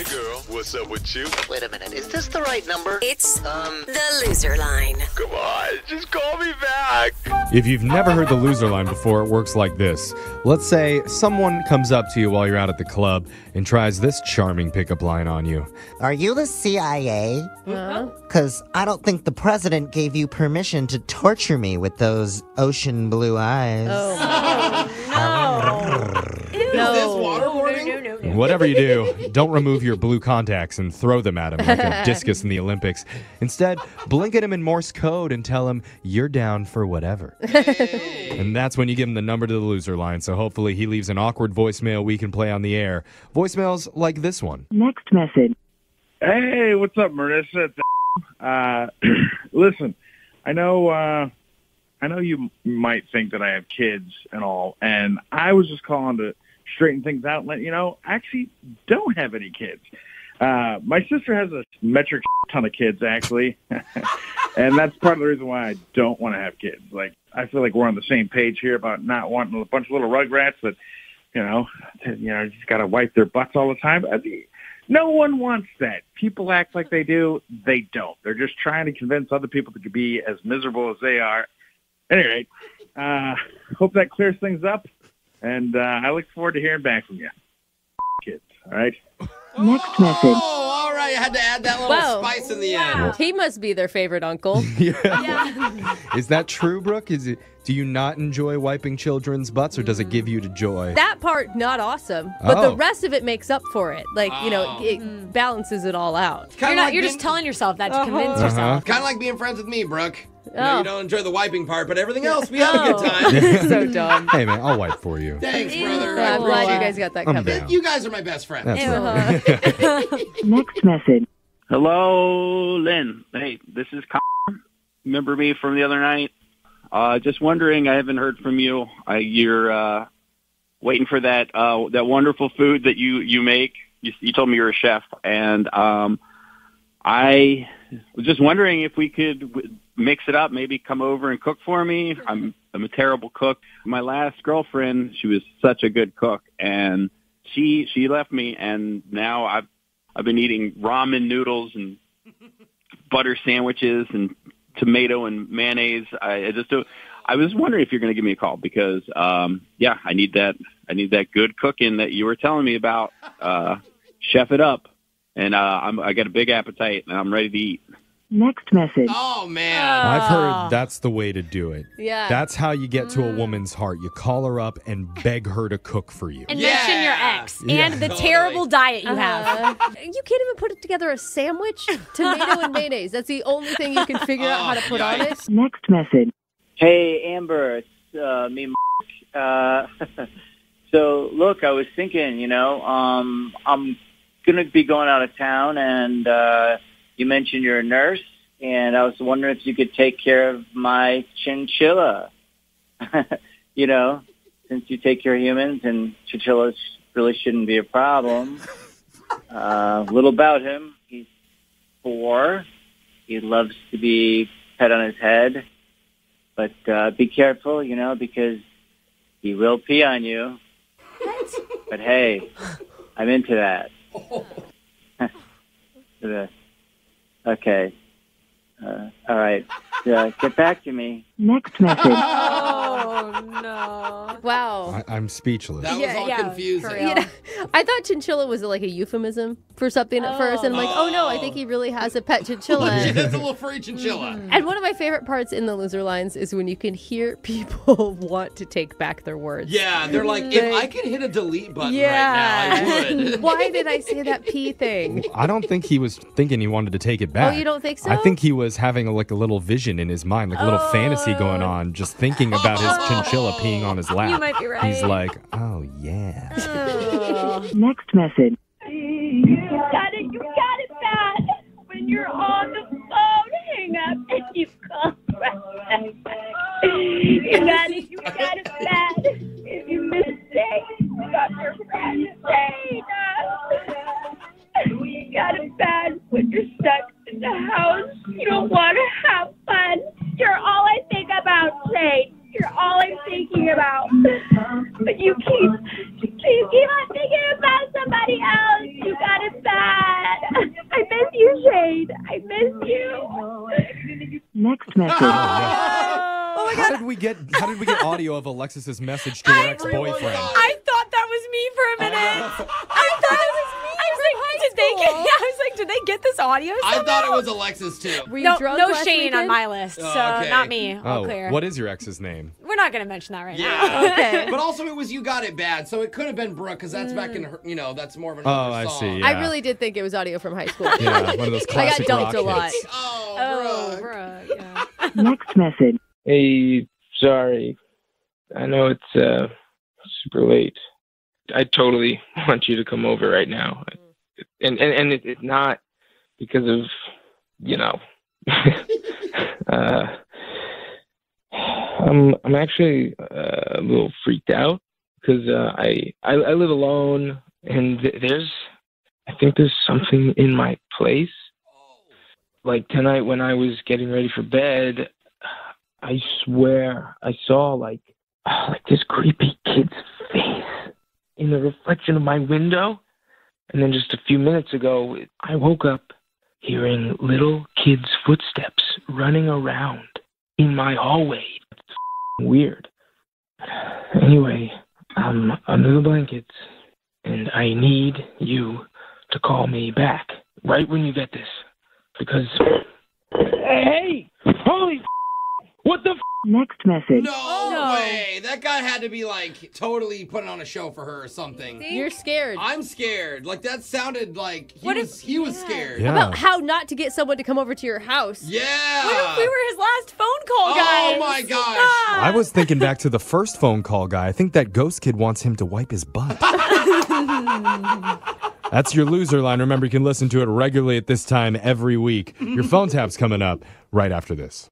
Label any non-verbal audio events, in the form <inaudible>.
Hey girl, what's up with you? Wait a minute, is this the right number? It's Um, the loser line. Come on, just call me back. If you've never heard the loser line before, it works like this. Let's say someone comes up to you while you're out at the club and tries this charming pickup line on you. Are you the CIA? Uh-huh. Because I don't think the president gave you permission to torture me with those ocean blue eyes. <laughs> <laughs> Whatever you do, don't remove your blue contacts and throw them at him like a <laughs> discus in the Olympics. Instead, blink at him in Morse code and tell him you're down for whatever. and that's when you give him the number to the loser line. So hopefully he leaves an awkward voicemail we can play on the air. Voicemails like this one. Next message. Hey, what's up, Marissa? Uh, <clears throat> listen, I know, uh, I know you might think that I have kids and all, and I was just calling to straighten things out and let you know, I actually don't have any kids. Uh, my sister has a metric ton of kids, actually, <laughs> and that's part of the reason why I don't want to have kids. Like, I feel like we're on the same page here about not wanting a bunch of little rugrats that, you know, you know, just got to wipe their butts all the time. I mean, no one wants that. People act like they do. They don't. They're just trying to convince other people to be as miserable as they are. Anyway, uh, hope that clears things up. And uh, I look forward to hearing back from you. <laughs> Kids, all right? <laughs> Next message. Oh, all right. I had to add that little Whoa. spice in the end. He must be their favorite uncle. <laughs> Yeah. Is that true, Brooke? Is it? Do you not enjoy wiping children's butts, or does it give you the joy? That part not awesome, but Oh. the rest of it makes up for it. Like you know, Oh. it balances it all out. Kind You're not. like You're being, just telling yourself that to convince Uh-huh. yourself. Kind of like being friends with me, Brooke. You, know, Oh. you don't enjoy the wiping part, but everything else, we have a Oh. good time. <laughs> so <laughs> dumb. Hey man, I'll wipe for you. Thanks, brother. Yeah, I I'm glad you guys got that covered. You guys are my best friends. That's right. <laughs> Next message. Hello, Lynn. Hey, this is Connor. Remember me from the other night? Uh, just wondering, I haven't heard from you. Uh, you're uh, waiting for that uh, that wonderful food that you you make. You, you told me you're a chef, and um, I was just wondering if we could w- mix it up. Maybe come over and cook for me. I'm I'm a terrible cook. My last girlfriend, she was such a good cook, and she she left me, and now I've I've been eating ramen noodles and butter sandwiches and tomato and mayonnaise. I, I just don't I was wondering if you're going to give me a call because, um, yeah, I need that. I need that good cooking that you were telling me about. Uh, chef it up, and uh, I'm, I got a big appetite and I'm ready to eat. Next message. Oh, man. I've Ah. heard that's the way to do it. Yeah. That's how you get to a woman's heart. You call her up and beg her to cook for you. And Yeah. mention your ex Yeah. and the Totally. terrible diet you have. Uh, <laughs> you can't even put together a sandwich, tomato and mayonnaise. That's the only thing you can figure out how to put on it. Next message. Hey, Amber, it's uh, me, Mark. Uh, <laughs> so, look, I was thinking, you know, um, I'm going to be going out of town, and uh, you mentioned you're a nurse, and I was wondering if you could take care of my chinchilla. <laughs> you know, since you take care of humans, and chinchillas really shouldn't be a problem. <laughs> Uh, a little about him. He's four. He loves to be pet on his head. But uh, be careful, you know, because he will pee on you. but hey, I'm into that. <laughs> Okay. Uh, all right. Uh, get back to me. Next message. <laughs> Oh no. Wow. I, I'm speechless. That was Yeah, all yeah, confusing. for real. Yeah. I thought chinchilla was like a euphemism for something at first, and I'm like, oh no, I think he really has a pet chinchilla. <laughs> She has a little free chinchilla. Mm. And one of my favorite parts in the loser lines is when you can hear <laughs> people want to take back their words. Yeah, they're like, if I could hit a delete button Yeah. right now, I would. <laughs> Why did I say that pee thing? I don't think he was thinking he wanted to take it back. Oh, you don't think so? I think he was having a, like a little vision in his mind, like a little oh. fantasy going on, just thinking about his chinchilla peeing on his lap. You might be right. He's like, oh yeah. Oh. Next message. You got it, you got it bad. When you're on the phone, hang up and you call right back. You got it, you got it bad. If you mistake, you got your friend saying You got it bad when you're stuck in the house. You don't want to have else. You got it bad. <laughs> I miss you, Shade. I miss you. Next message. Oh, <laughs> oh my God. How did we get? How did we get audio of Alexis's message to her ex-boyfriend? I thought that was me for a minute. <laughs> they get this audio? I thought it was Alexis too. Were you No, drunk no last Shane on my list, so Oh, okay. not me. All Oh, clear. what is your ex's name? We're not gonna mention that right now. Yeah. <laughs> Okay. But also, it was you got it bad, so it could have been Brooke because that's back in her. You know, that's more of an Oh, I song. see. I really did think it was audio from high school. Yeah, one of those classic <laughs> I got dumped rock a lot. hits. Oh, Oh, Brooke. Brooke. Yeah. Next message. Hey, sorry. I know it's uh super late. I totally <laughs> want you to come over right now. And and, and it, it's not because of you know <laughs> uh I'm I'm actually uh, a little freaked out because uh, I, I I live alone and th- there's I think there's something in my place. Like tonight when I was getting ready for bed, I swear I saw like <sighs> like this creepy kid's face in the reflection of my window. And then just a few minutes ago, I woke up hearing little kids' footsteps running around in my hallway. It's weird. Anyway, I'm under the blankets, and I need you to call me back right when you get this. Because. Hey! Holy f- What the f- Next message. No, oh, No. way. That guy had to be like totally putting on a show for her or something. You're scared. I'm scared. Like that sounded like he What if- was he was yeah. scared. Yeah. About how not to get someone to come over to your house. Yeah. What if we were his last phone call, Oh my gosh. Stop. I was thinking back to the first phone call guy. I think that ghost kid wants him to wipe his butt. <laughs> That's your loser line. Remember, you can listen to it regularly at this time every week. Your phone tap's coming up right after this.